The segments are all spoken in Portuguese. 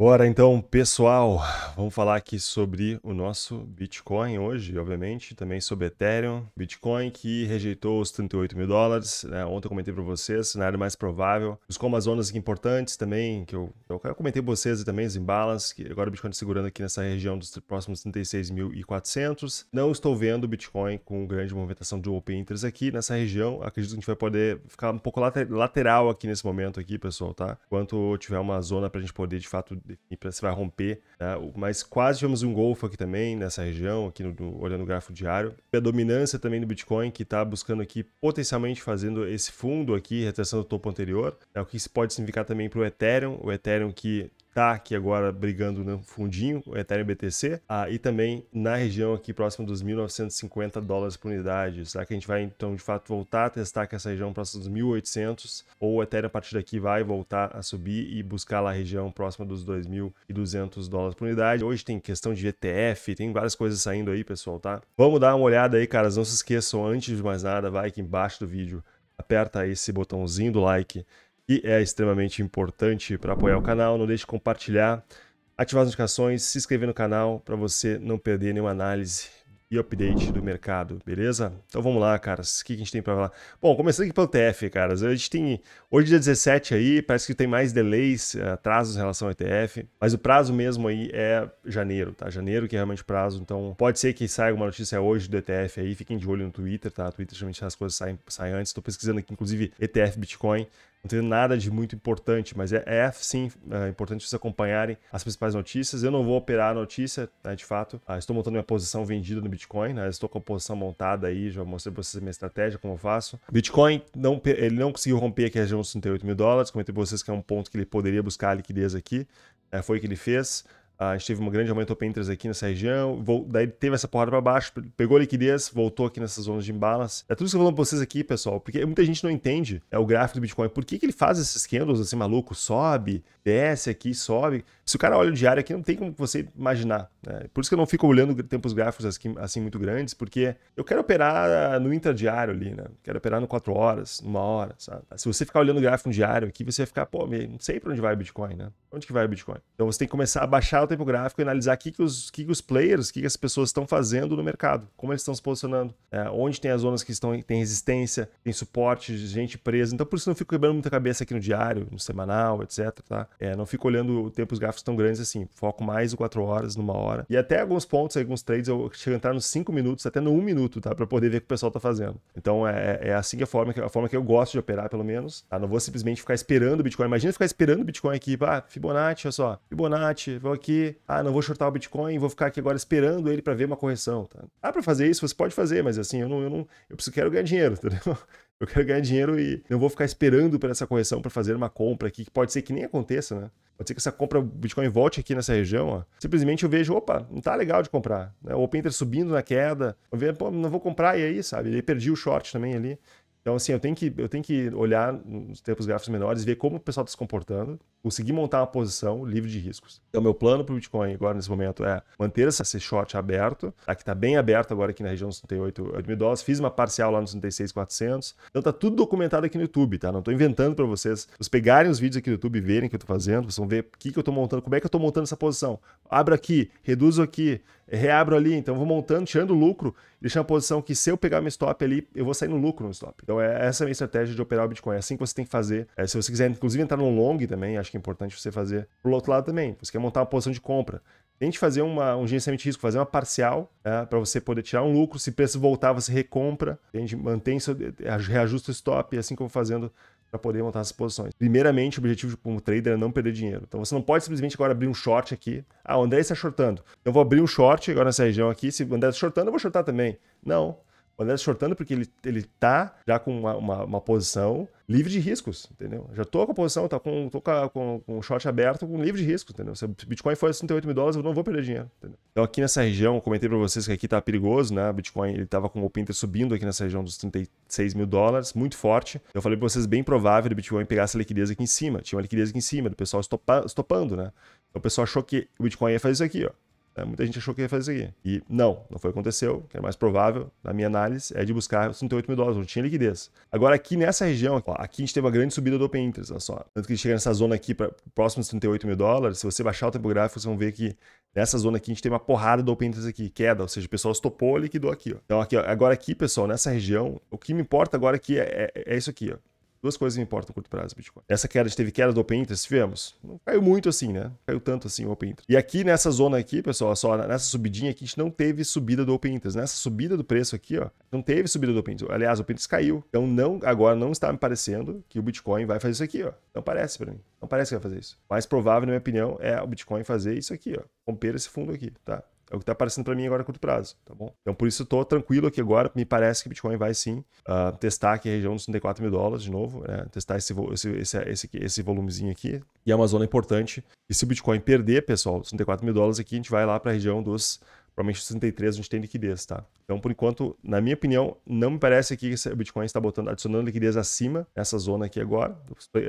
Bora então, pessoal, vamos falar aqui sobre o nosso Bitcoin hoje, obviamente, também sobre Ethereum. Bitcoin que rejeitou os 38 mil dólares, né? ontem eu comentei para vocês, cenário mais provável. Buscou umas zonas importantes também, que eu, eu comentei para vocês também, os imbalances, que agora o Bitcoin tá segurando aqui nessa região dos próximos 36.400. Não estou vendo Bitcoin com grande movimentação de open interest aqui nessa região, acredito que a gente vai poder ficar um pouco lateral aqui nesse momento aqui, pessoal, tá? Enquanto tiver uma zona para a gente poder, de fato, definir se vai romper. Né? Mas quase tivemos um golfo aqui também, nessa região, aqui no, no, olhando o gráfico diário. E a dominância também do Bitcoin, que está buscando aqui, potencialmente fazendo esse fundo aqui, retração do topo anterior. Né? O que isso pode significar também para o Ethereum, o Ethereum que tá aqui agora brigando no fundinho, o Ethereum BTC, ah, e também na região aqui próxima dos 1.950 dólares por unidade. Será que a gente vai então de fato voltar a testar que essa região próxima dos 1.800 ou o Ethereum a partir daqui vai voltar a subir e buscar lá a região próxima dos 2.200 dólares por unidade? Hoje tem questão de ETF, tem várias coisas saindo aí, pessoal, tá? Vamos dar uma olhada aí, caras, não se esqueçam, antes de mais nada, vai aqui embaixo do vídeo, aperta esse botãozinho do like que é extremamente importante para apoiar o canal. Não deixe de compartilhar, ativar as notificações, se inscrever no canal para você não perder nenhuma análise e update do mercado, beleza? Então vamos lá, caras. O que a gente tem para falar? Bom, começando aqui pelo TF, caras. A gente tem hoje dia 17 aí, parece que tem mais delays, eh, atrasos em relação ao ETF, mas o prazo mesmo aí é janeiro, tá? Janeiro que é realmente prazo, então pode ser que saia alguma notícia hoje do ETF aí, fiquem de olho no Twitter, tá? Twitter geralmente as coisas saem, saem antes. Estou pesquisando aqui inclusive ETF Bitcoin. Não tem nada de muito importante, mas é, é sim é importante vocês acompanharem as principais notícias. Eu não vou operar a notícia, né, de fato. Ah, estou montando minha posição vendida no Bitcoin, né? Estou com a posição montada aí, já mostrei para vocês a minha estratégia, como eu faço. Bitcoin, não, ele não conseguiu romper aqui a região dos 38 mil dólares. Comentei para vocês que é um ponto que ele poderia buscar a liquidez aqui. É, foi o que ele fez. A gente teve um grande aumento open interest aqui nessa região, daí teve essa porrada para baixo, pegou liquidez, voltou aqui nessas zonas de imbalance. É tudo isso que eu falando para vocês aqui, pessoal, porque muita gente não entende é o gráfico do Bitcoin. Por que, que ele faz esses candles assim maluco? Sobe, desce aqui, sobe. Se o cara olha o diário aqui, não tem como você imaginar. Né? Por isso que eu não fico olhando tempos gráficos assim, assim muito grandes, porque eu quero operar no intradiário ali, né? Quero operar no 4 horas, numa hora, sabe? Se você ficar olhando o gráfico diário aqui, você vai ficar, pô, não sei para onde vai o Bitcoin, né? Onde que vai o Bitcoin? Então você tem que começar a baixar tempo gráfico e analisar o que, que, os, que, que os players, o que, que as pessoas estão fazendo no mercado, como eles estão se posicionando, é, onde tem as zonas que estão tem resistência, tem suporte, gente presa. Então por isso não fico quebrando muita cabeça aqui no diário, no semanal, etc. Tá? É, não fico olhando tempos gráficos tão grandes assim. Foco mais o 4 horas, numa hora. E até alguns pontos, alguns trades, eu chego a entrar nos 5 minutos, até no 1 minuto, tá? Para poder ver o que o pessoal tá fazendo. Então é, é assim que a forma, a forma que eu gosto de operar, pelo menos. Tá? Não vou simplesmente ficar esperando o Bitcoin. Imagina ficar esperando o Bitcoin aqui, ah, Fibonacci, olha só, Fibonacci, vou aqui, ah, não vou shortar o Bitcoin, vou ficar aqui agora esperando ele para ver uma correção, tá? Ah, para fazer isso, você pode fazer, mas assim, eu não, eu não, eu preciso quero ganhar dinheiro, entendeu? Eu quero ganhar dinheiro e não vou ficar esperando por essa correção para fazer uma compra aqui, que pode ser que nem aconteça, né? Pode ser que essa compra Bitcoin volte aqui nessa região, ó. Simplesmente eu vejo, opa, não tá legal de comprar. Né? O Open subindo na queda. Eu vejo, pô, não vou comprar, e aí, sabe? Ele perdi o short também ali. Então, assim, eu tenho que, eu tenho que olhar nos tempos gráficos menores, ver como o pessoal está se comportando, conseguir montar uma posição livre de riscos. Então, meu plano para o Bitcoin agora, nesse momento, é manter esse short aberto, tá? que está bem aberto agora aqui na região dos 38 mil dólares. Fiz uma parcial lá nos 36,400. Então, tá tudo documentado aqui no YouTube, tá? Não estou inventando para vocês. Vocês pegarem os vídeos aqui no YouTube e verem o que eu estou fazendo, vocês vão ver o que, que eu estou montando, como é que eu estou montando essa posição. Abro aqui, reduzo aqui, reabro ali. Então, vou montando, tirando lucro, deixando a posição que se eu pegar meu stop ali, eu vou sair no lucro no stop. Então, é essa é a minha estratégia de operar o Bitcoin. É assim que você tem que fazer. É, se você quiser, inclusive, entrar no long também, acho que é importante você fazer pro outro lado também. Você quer montar uma posição de compra. Tente fazer uma, um gerenciamento de risco, fazer uma parcial né, para você poder tirar um lucro. Se o preço voltar, você recompra, entende? mantém seu, reajusta o stop, assim como fazendo para poder montar essas posições. Primeiramente, o objetivo como trader é não perder dinheiro. Então você não pode simplesmente agora abrir um short aqui. Ah, o André está shortando. Eu vou abrir um short agora nessa região aqui. Se o André está shortando, eu vou shortar também. Não. O André está shortando porque ele, ele tá já com uma, uma, uma, posição livre de riscos, entendeu? Já tô com a posição, tá com, tô com, com, com o short aberto, com livre de riscos, entendeu? Se o Bitcoin for 68 mil dólares, eu não vou perder dinheiro, entendeu? Então aqui nessa região, eu comentei para vocês que aqui tá perigoso, né? O Bitcoin, ele tava com o Pinter subindo aqui nessa região dos 36 mil dólares, muito forte. Eu falei para vocês, bem provável do Bitcoin pegar essa liquidez aqui em cima. Tinha uma liquidez aqui em cima, do pessoal estopa, estopando, né? Então o pessoal achou que o Bitcoin ia fazer isso aqui, ó. Né? Muita gente achou que ia fazer isso aqui. E não, não foi o que aconteceu. que é mais provável, na minha análise, é de buscar os 38 mil dólares, não tinha liquidez. Agora, aqui nessa região, ó, aqui a gente teve uma grande subida do Open Interest, olha só. Tanto que chega nessa zona aqui, próximo dos 38 mil dólares, se você baixar o tempo gráfico, vocês vão ver que nessa zona aqui a gente tem uma porrada do Open Interest aqui, queda, ou seja, o pessoal estopou e liquidou aqui. Ó. Então, aqui, ó, agora aqui, pessoal, nessa região, o que me importa agora aqui é, é, é isso aqui, ó. Duas coisas me importam no curto prazo Bitcoin. Essa queda, teve queda do Open Interest, tivemos. Não caiu muito assim, né? Caiu tanto assim o Open Interest. E aqui nessa zona aqui, pessoal, só nessa subidinha aqui, a gente não teve subida do Open Interest. Nessa subida do preço aqui, ó, não teve subida do Open Interest. Aliás, o Open Interest caiu. Então, não, agora não está me parecendo que o Bitcoin vai fazer isso aqui, ó. Não parece para mim. Não parece que vai fazer isso. Mais provável, na minha opinião, é o Bitcoin fazer isso aqui, ó. Romper esse fundo aqui, tá? É o que está aparecendo para mim agora a curto prazo, tá bom? Então, por isso, estou tranquilo aqui agora. Me parece que Bitcoin vai sim uh, testar aqui a região dos 34 mil dólares de novo, né? testar esse, esse, esse, esse, esse volumezinho aqui. E é uma zona importante. E se o Bitcoin perder, pessoal, 34 mil dólares aqui, a gente vai lá para a região dos provavelmente 63 a gente tem liquidez, tá? Então, por enquanto, na minha opinião, não me parece que o Bitcoin está botando, adicionando liquidez acima nessa zona aqui agora.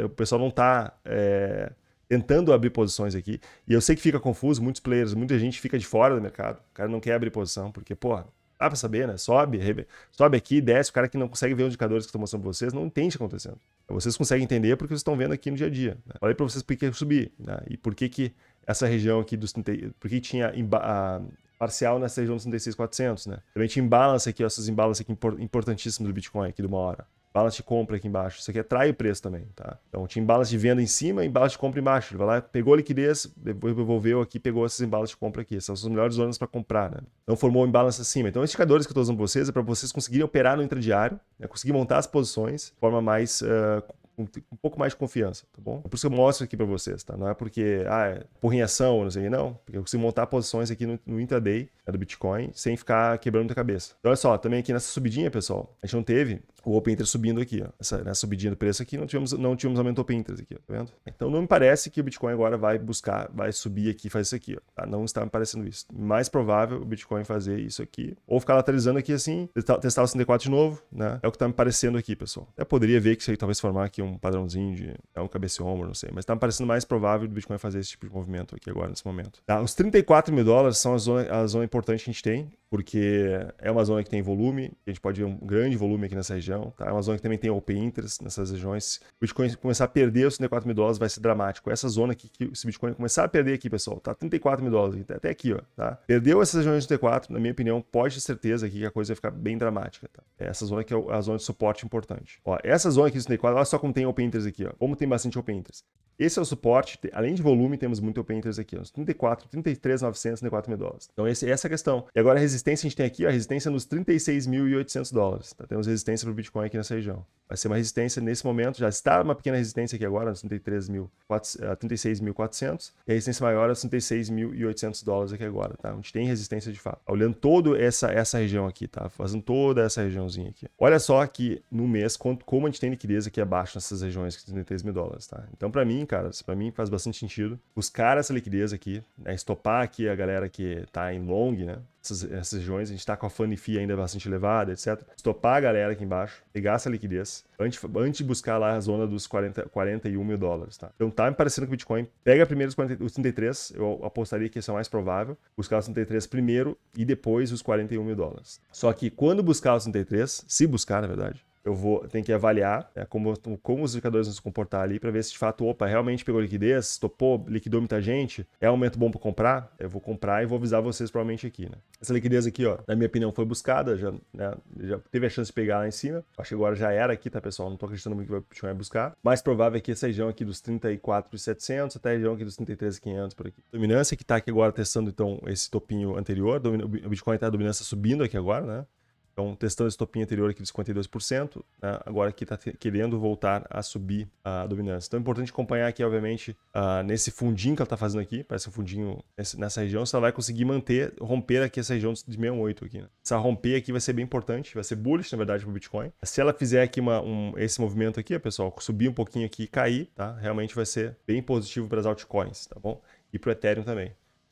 O pessoal não está é, tentando abrir posições aqui. E eu sei que fica confuso, muitos players, muita gente fica de fora do mercado. O cara não quer abrir posição, porque, porra, dá pra saber, né? Sobe, sobe aqui, desce, o cara que não consegue ver os indicadores que estão mostrando pra vocês não entende o que está acontecendo. Vocês conseguem entender porque vocês estão vendo aqui no dia a dia. Né? Falei pra vocês por que subir, né? E por que que essa região aqui dos 30, por que tinha a, parcial nessa região dos 36,400, né? Também tinha imbalance aqui, essas imbalances aqui importantíssimas do Bitcoin aqui de uma hora balance de compra aqui embaixo. Isso aqui atrai o preço também, tá? Então tinha balance de venda em cima e balance de compra embaixo. Ele vai lá, pegou a liquidez, devolveu aqui, pegou esses imbalances de compra aqui. São as melhores zonas para comprar, né? Não formou um imbalance acima. Então, esses indicadores que eu estou usando para vocês é para vocês conseguirem operar no intradiário, né? conseguir montar as posições de forma mais uh, com um pouco mais de confiança, tá bom? É por isso que eu mostro aqui para vocês, tá? Não é porque, ah, é por em ação, não sei, não. Porque eu consigo montar posições aqui no, no intraday né, do Bitcoin sem ficar quebrando a cabeça. Então, olha só, também aqui nessa subidinha, pessoal, a gente não teve o Open Interest subindo aqui, ó. Essa, nessa subidinha do preço aqui, não tivemos, não tivemos aumento Open Interest aqui, ó, tá vendo? Então, não me parece que o Bitcoin agora vai buscar, vai subir aqui e fazer isso aqui, ó. Tá? Não está me parecendo isso. Mais provável o Bitcoin fazer isso aqui, ou ficar lateralizando aqui assim, testar, o 64 de novo, né? É o que está me parecendo aqui, pessoal. Eu poderia ver que isso aí talvez formar aqui um padrãozinho de é um cabeceombro, não sei. Mas está me parecendo mais provável do Bitcoin fazer esse tipo de movimento aqui agora, nesse momento. Tá? Os 34 mil dólares são a zona, a zona importante que a gente tem, porque é uma zona que tem volume, a gente pode ver um grande volume aqui nessa região. Tá? É uma zona que também tem open interest nessas regiões. O Bitcoin começar a perder os 34 mil dólares vai ser dramático. Essa zona aqui, que se o Bitcoin começar a perder aqui, pessoal, tá 34 mil dólares, até aqui, ó. Tá? Perdeu essas regiões de 34, na minha opinião, pode ter certeza aqui que a coisa vai ficar bem dramática. Tá? Essa zona aqui é a zona de suporte importante. Ó, essa zona aqui de 34, olha só como tem open interest aqui, ó. Como tem bastante open interest. Esse é o suporte, além de volume, temos muito open interest aqui, uns 34, 33, 900, 34 mil dólares. Então esse, essa é a questão. E agora resistência a gente tem aqui, a resistência nos 36.800 dólares. Tá? Temos resistência para o Bitcoin aqui nessa região. Vai ser uma resistência nesse momento, já está uma pequena resistência aqui agora, nos 36.400, e a resistência maior é 36.800 dólares aqui agora, tá? A gente tem resistência de fato. Olhando toda essa, essa região aqui, tá? Fazendo toda essa regiãozinha aqui. Olha só aqui no mês, como a gente tem liquidez aqui abaixo nessas regiões de 33 mil dólares, tá? Então, para mim, cara, para mim faz bastante sentido buscar essa liquidez aqui, né? estopar aqui a galera que tá em long, né? Essas, essas regiões, a gente está com a fee ainda bastante elevada, etc. Estopar a galera aqui embaixo, pegar essa liquidez, antes, antes de buscar lá a zona dos 40, 41 mil dólares, tá? Então tá me parecendo que o Bitcoin pega primeiro os, 40, os 33, eu apostaria que esse é mais provável, buscar os 33 primeiro e depois os 41 mil dólares. Só que quando buscar os 33, se buscar, na verdade, eu vou tenho que avaliar né, como, como os indicadores vão se comportar ali para ver se de fato, opa, realmente pegou liquidez, topou, liquidou muita gente, é um momento bom para comprar, eu vou comprar e vou avisar vocês provavelmente aqui, né? Essa liquidez aqui, ó, na minha opinião, foi buscada, já, né, já teve a chance de pegar lá em cima. Acho que agora já era aqui, tá, pessoal? Não tô acreditando muito que o Bitcoin vai buscar. Mais provável é que essa região aqui dos 34,700 até a região aqui dos 33,500 por aqui. Dominância que tá aqui agora testando, então, esse topinho anterior. O Bitcoin tá a dominância subindo aqui agora, né? Então, testando esse topinho anterior aqui de 52%, né? agora aqui está querendo voltar a subir a dominância. Então, é importante acompanhar aqui, obviamente, uh, nesse fundinho que ela está fazendo aqui, parece um fundinho nessa região, se ela vai conseguir manter, romper aqui essa região de 68 aqui. Né? Se ela romper aqui vai ser bem importante, vai ser bullish, na verdade, para o Bitcoin. Se ela fizer aqui uma, um, esse movimento aqui, pessoal, subir um pouquinho aqui e cair, tá? realmente vai ser bem positivo para as altcoins, tá bom? E para o Ethereum também.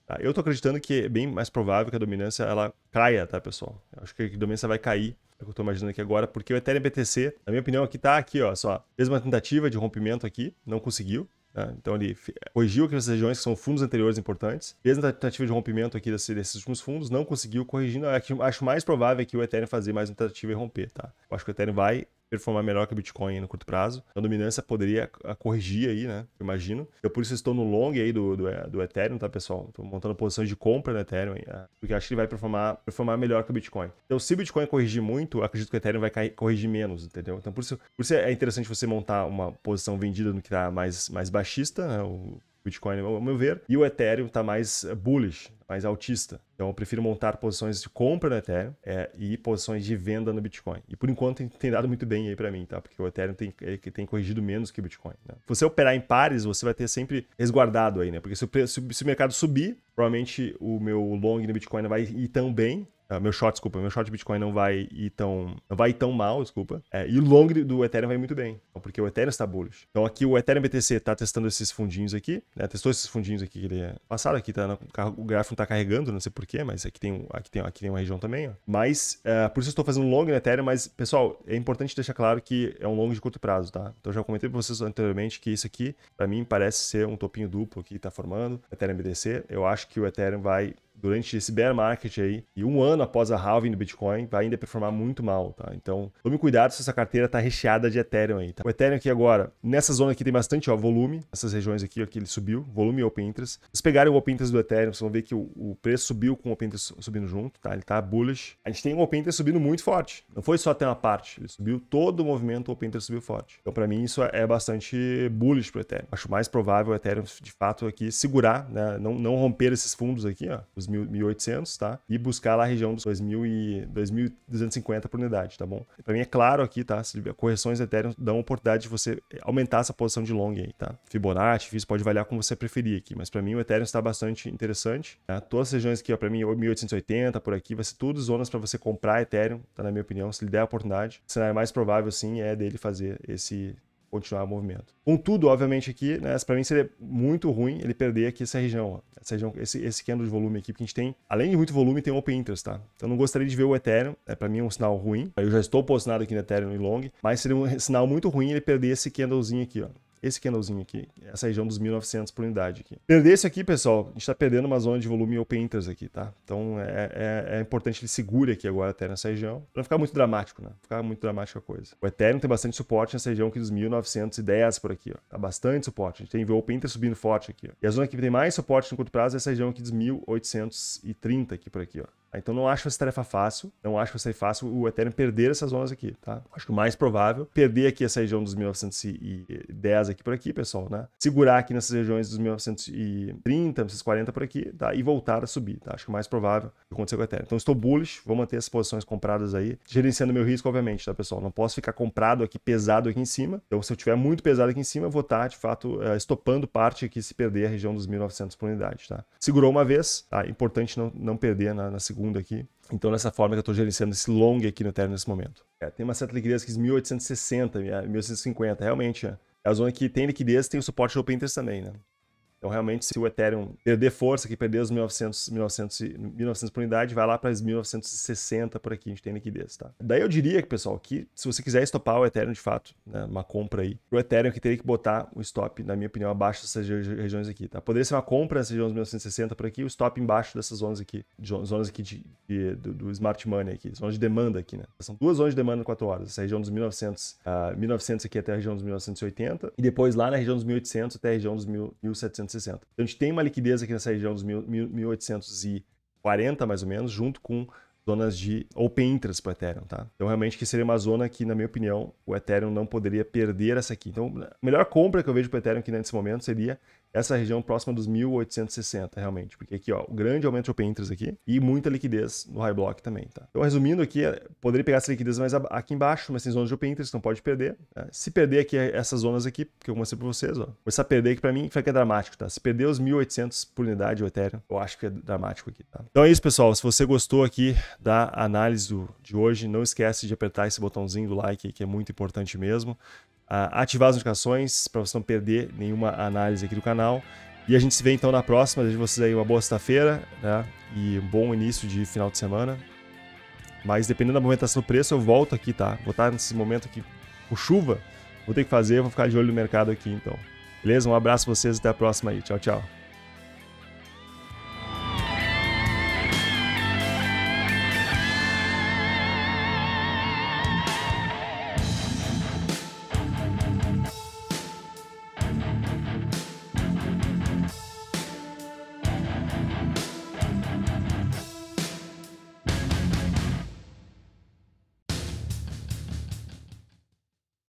Tá? Eu estou acreditando que é bem mais provável que a dominância ela caia, tá, pessoal? Eu acho que a dominância vai cair, é o que eu estou imaginando aqui agora, porque o Ethereum BTC, na minha opinião, aqui tá aqui, ó, só, fez uma tentativa de rompimento aqui, não conseguiu, Né? Então ele corrigiu aquelas regiões que são fundos anteriores importantes, fez a tentativa de rompimento aqui desse, desses últimos fundos, não conseguiu corrigindo. Acho mais provável que o Ethereum fazer mais uma tentativa e romper, tá? Eu acho que o Ethereum vai performar melhor que o Bitcoin no curto prazo. A dominância poderia corrigir aí, né? Eu imagino. Eu por isso estou no long aí do, do, do Ethereum, tá, pessoal? Estou montando posições de compra no Ethereum, aí, né? porque acho que ele vai performar, performar melhor que o Bitcoin. Então, se o Bitcoin corrigir muito, acredito que o Ethereum vai cair, corrigir menos, entendeu? Então, por isso, por isso é interessante você montar uma posição vendida no que está mais, mais baixista, né? O Bitcoin, ao meu ver, e o Ethereum está mais bullish, mais altista. Então eu prefiro montar posições de compra no Ethereum é, e posições de venda no Bitcoin. E por enquanto tem, tem dado muito bem aí para mim, tá? Porque o Ethereum tem, tem corrigido menos que o Bitcoin. Né? Se você operar em pares, você vai ter sempre resguardado aí, né? Porque se o, se, o mercado subir, provavelmente o meu long no Bitcoin vai ir tão bem Uh, meu short, desculpa, meu short Bitcoin não vai ir tão, não vai tão mal, desculpa. É, e o long do Ethereum vai muito bem, então, porque o Ethereum está bullish. Então aqui o Ethereum BTC está testando esses fundinhos aqui, né? Testou esses fundinhos aqui que ele é passado aqui, tá, o gráfico não está carregando, não sei porquê, mas aqui tem, aqui tem, aqui tem uma região também, ó. Mas, uh, por isso eu estou fazendo long no Ethereum, mas, pessoal, é importante deixar claro que é um long de curto prazo, tá? Então já comentei para vocês anteriormente que isso aqui, para mim, parece ser um topinho duplo que está formando, Ethereum BTC. Eu acho que o Ethereum vai durante esse bear market aí, e um ano após a halving do Bitcoin, vai ainda performar muito mal, tá? Então, tome cuidado se essa carteira tá recheada de Ethereum aí, tá? O Ethereum aqui agora, nessa zona aqui tem bastante, ó, volume, essas regiões aqui, ó, que ele subiu, volume e Open Interest. Se pegarem o Open Interest do Ethereum, vocês vão ver que o, o, preço subiu com o Open Interest subindo junto, tá? Ele tá bullish. A gente tem o Open Interest subindo muito forte. Não foi só até uma parte, ele subiu todo o movimento, o Open Interest subiu forte. Então, para mim, isso é bastante bullish pro Ethereum. Acho mais provável o Ethereum, de fato, aqui segurar, né? Não, não romper esses fundos aqui, ó, os 1.800 tá? E buscar lá a região dos 2.000 e 2.250 por unidade, tá bom? Para mim é claro aqui, tá? Correções Ethereum dão oportunidade de você aumentar essa posição de long aí, tá? Fibonacci, isso pode variar como você preferir aqui, mas para mim o Ethereum está bastante interessante, tá? Todas as regiões aqui, ó, para mim 1.880 por aqui, vai ser tudo zonas para você comprar Ethereum, tá? Na minha opinião, se lhe der a oportunidade. O cenário mais provável, sim, é dele fazer esse continuar o movimento. Contudo, obviamente aqui, né, para mim seria muito ruim ele perder aqui essa região, ó, essa região esse, esse candle de volume aqui, porque a gente tem, além de muito volume, tem open interest, tá? Então não gostaria de ver o Ethereum, é, para mim é um sinal ruim, eu já estou posicionado aqui no Ethereum e long, mas seria um sinal muito ruim ele perder esse candlezinho aqui, ó esse candlezinho aqui, essa região dos 1900 por unidade aqui. Perder esse aqui, pessoal, a gente está perdendo uma zona de volume open interest aqui, tá? Então é, é, é importante ele segure aqui agora até nessa região, para não ficar muito dramático, né? Ficar muito dramática a coisa. O Ethereum tem bastante suporte nessa região aqui dos 1910 por aqui, ó. Tá bastante suporte. A gente tem o open interest subindo forte aqui, ó. E a zona que tem mais suporte no curto prazo é essa região aqui dos 1830 aqui por aqui, ó. Então não acho essa tarefa fácil, não acho que vai ser fácil o Ethereum perder essas zonas aqui, tá? Acho que o mais provável perder aqui essa região dos 1910 aqui por aqui, pessoal, né? Segurar aqui nessas regiões dos 1930, 1940 por aqui, tá? E voltar a subir, tá? Acho que o mais provável que acontecer com o Ethereum. Então estou bullish, vou manter as posições compradas aí, gerenciando meu risco, obviamente, tá, pessoal? Não posso ficar comprado aqui pesado aqui em cima. Então se eu tiver muito pesado aqui em cima, eu vou estar, de fato, eh, estopando parte aqui se perder a região dos 1900 por unidade, tá? Segurou uma vez, tá? Importante não, não perder na, na segunda aqui. Então, nessa forma que eu estou gerenciando esse long aqui no Ethereum nesse momento. É, tem uma certa liquidez aqui, 1860, 1850, realmente. É. é a zona que tem liquidez tem o suporte do Open Interest também, né? Então, realmente, se o Ethereum perder força, que perder os 1900, 1900, 1900 por unidade, vai lá para as 1960 por aqui, a gente tem liquidez, tá? Daí eu diria pessoal, que se você quiser estopar o Ethereum de fato, né, uma compra aí, o Ethereum que teria que botar o stop, na minha opinião, abaixo dessas regiões aqui, tá? Poderia ser uma compra nessas regiões 1960 por aqui, o stop embaixo dessas zonas aqui, zonas aqui de, de do, do, Smart Money aqui, zonas de demanda aqui, né? São duas zonas de demanda em 4 horas, essa região dos 1900, uh, 1900 aqui até a região dos 1980, e depois lá na região dos 1800 até a região dos 1700 1960. Então a gente tem uma liquidez aqui nessa região dos 1840 mais ou menos, junto com zonas de open interest para Ethereum, tá? Então realmente que seria uma zona que, na minha opinião, o Ethereum não poderia perder essa aqui. Então a melhor compra que eu vejo para Ethereum aqui nesse momento seria essa região próxima dos 1860, realmente. Porque aqui, ó, o grande aumento de open interest aqui e muita liquidez no high block também, tá? Então, resumindo aqui, é, poderia pegar essa liquidez mais aqui embaixo, mas tem zonas de open interest, não pode perder. Né? Se perder aqui essas zonas aqui, que eu mostrei para vocês, ó, começar a perder aqui para mim, fica dramático, tá? Se perder os 1800 por unidade o Ethereum, eu acho que é dramático aqui, tá? Então é isso, pessoal. Se você gostou aqui da análise do, de hoje, não esquece de apertar esse botãozinho do like, que é muito importante mesmo ativar as notificações para você não perder nenhuma análise aqui do canal. E a gente se vê então na próxima. Desejo vocês aí uma boa sexta-feira né? e um bom início de final de semana. Mas dependendo da movimentação do preço, eu volto aqui, tá? Vou estar nesse momento aqui com chuva. Vou ter que fazer, vou ficar de olho no mercado aqui então. Beleza? Um abraço a vocês até a próxima aí. Tchau, tchau.